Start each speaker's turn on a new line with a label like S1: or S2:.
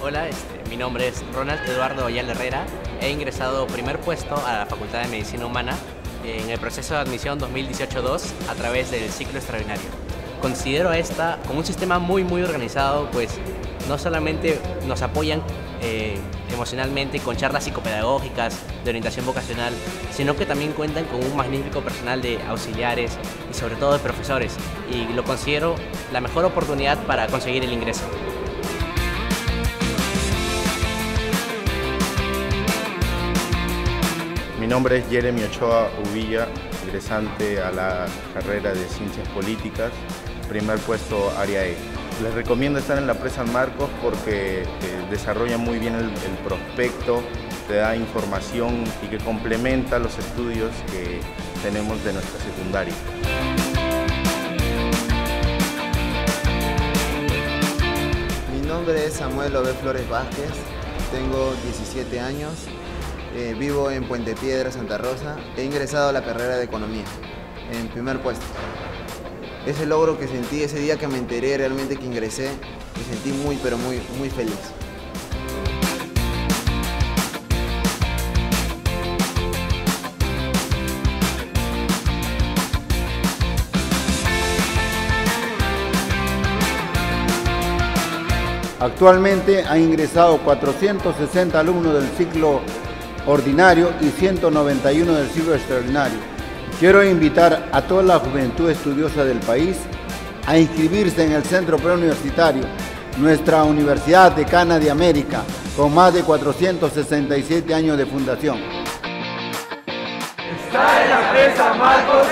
S1: Hola, este, mi nombre es Ronald Eduardo Ayala Herrera. He ingresado primer puesto a la Facultad de Medicina Humana en el proceso de admisión 2018-2 a través del ciclo extraordinario. Considero esta como un sistema muy muy organizado, pues no solamente nos apoyan eh, emocionalmente con charlas psicopedagógicas de orientación vocacional, sino que también cuentan con un magnífico personal de auxiliares y sobre todo de profesores, y lo considero la mejor oportunidad para conseguir el ingreso.
S2: Mi nombre es Jeremy Ochoa Uvilla, ingresante a la carrera de Ciencias Políticas, primer puesto área E. Les recomiendo estar en la Presa Marcos porque eh, desarrolla muy bien el, el prospecto, te da información y que complementa los estudios que tenemos de nuestra secundaria.
S3: Mi nombre es Samuel Ove Flores Vázquez, tengo 17 años, eh, vivo en Puente Piedra, Santa Rosa. He ingresado a la carrera de Economía, en primer puesto. Ese logro que sentí ese día que me enteré realmente que ingresé, me sentí muy, pero muy, muy feliz.
S4: Actualmente han ingresado 460 alumnos del ciclo ordinario y 191 del ciclo extraordinario. Quiero invitar a toda la juventud estudiosa del país a inscribirse en el Centro Preuniversitario, nuestra Universidad Decana de América, con más de 467 años de fundación.
S5: Está en la presa Marcos